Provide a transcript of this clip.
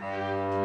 Música